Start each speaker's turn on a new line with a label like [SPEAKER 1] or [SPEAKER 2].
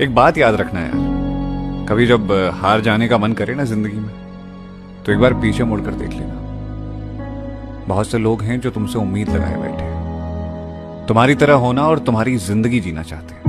[SPEAKER 1] एक बात याद रखना यार। कभी जब हार जाने का मन करे ना ज़िंदगी में तो एक बार पीछे मुड़कर देख लेना। बहुत से लोग हैं जो तुमसे उम्मीद लगाए बैठे तुम्हारी तरह होना और तुम्हारी ज़िंदगी जीना चाहते हैं।